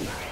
Yeah.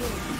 killed.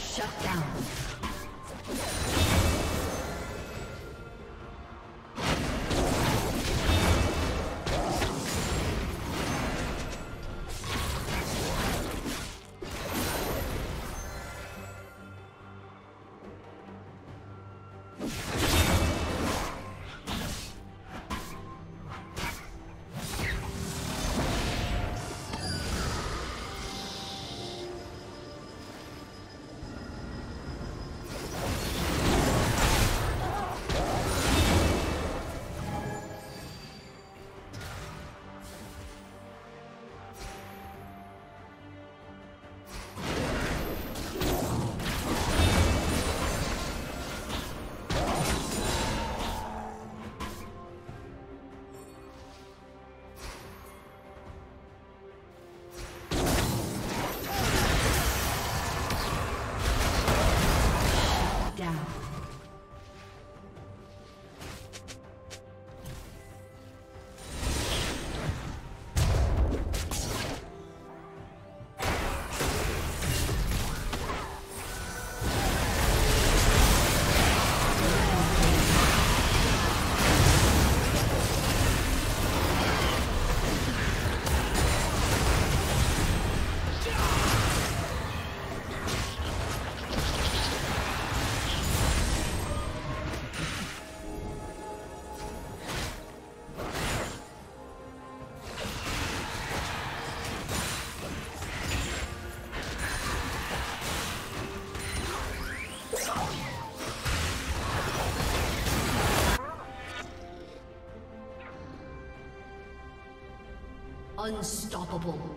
Shut down. Unstoppable.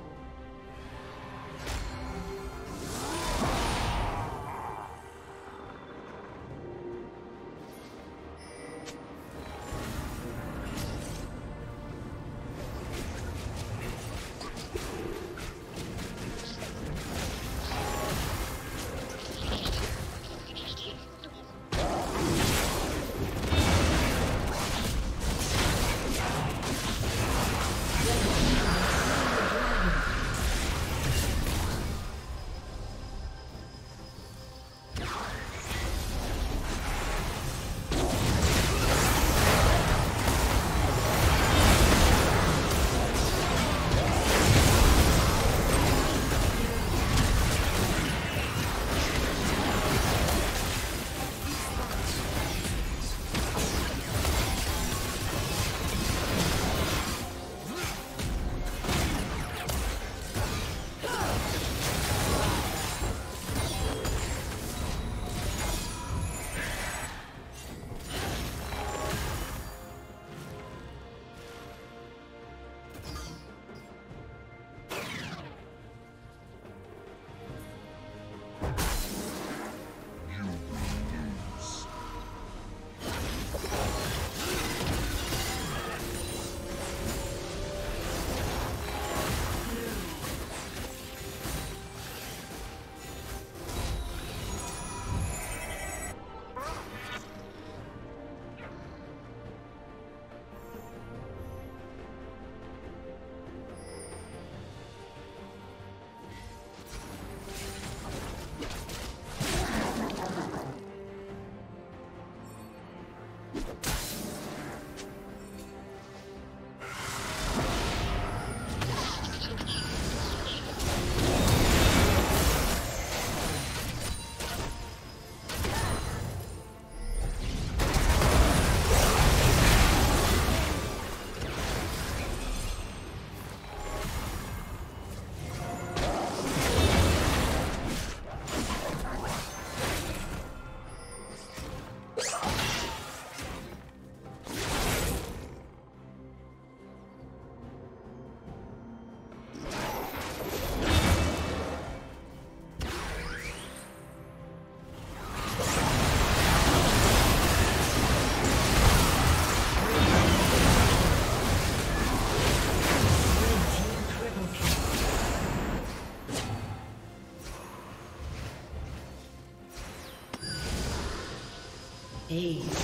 Ace.